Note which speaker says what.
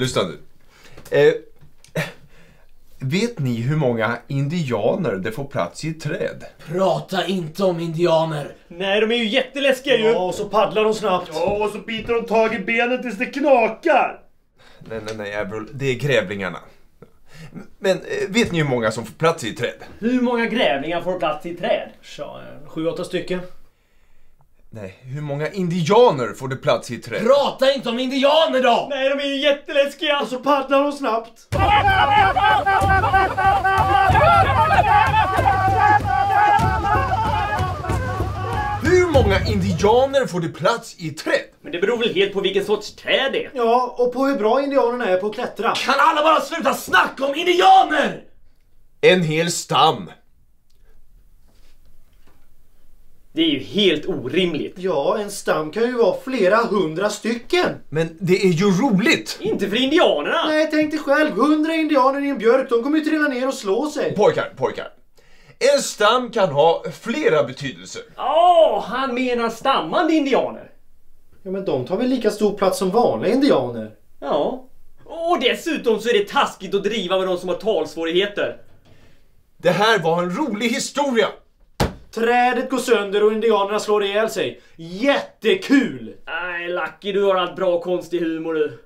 Speaker 1: lyssna nu. Eh, vet ni hur många indianer det får plats i ett träd?
Speaker 2: Prata inte om indianer.
Speaker 3: Nej, de är ju jätteläskiga ju.
Speaker 4: Ja, och så paddlar de snabbt.
Speaker 5: Ja, och så biter de tag i benen tills det knakar.
Speaker 1: Nej, nej, nej, Avril, det är grävlingarna. Men eh, vet ni hur många som får plats i ett träd?
Speaker 3: Hur många grävlingar får plats i ett träd?
Speaker 4: Tja, sju, åtta stycken.
Speaker 1: Nej, hur många indianer får det plats i ett träd?
Speaker 2: Prata inte om indianer då!
Speaker 3: Nej, de är ju jätteläskiga.
Speaker 4: Och så paddlar de snabbt.
Speaker 1: Hur många indianer får det plats i ett träd?
Speaker 3: Men det beror väl helt på vilken sorts träd det är.
Speaker 4: Ja, och på hur bra indianerna är på att klättra.
Speaker 2: Kan alla bara sluta snacka om indianer?
Speaker 1: En hel stam.
Speaker 3: Det är ju helt orimligt.
Speaker 4: Ja, en stam kan ju vara flera hundra stycken.
Speaker 1: Men det är ju roligt!
Speaker 3: Inte för indianerna.
Speaker 4: Nej, tänk dig själv. Hundra indianer i en björk, de kommer ju trilla ner och slå sig.
Speaker 1: Pojkar, pojkar. En stam kan ha flera betydelser.
Speaker 3: Åh, han menar stammande indianer.
Speaker 4: Ja, men de tar väl lika stor plats som vanliga indianer?
Speaker 3: Ja. Och dessutom så är det taskigt att driva med de som har talsvårigheter.
Speaker 1: Det här var en rolig historia!
Speaker 4: Trädet går sönder och indianerna slår ihjäl sig. Jättekul!
Speaker 3: Nej, Lucky, du har allt bra konstig humor du.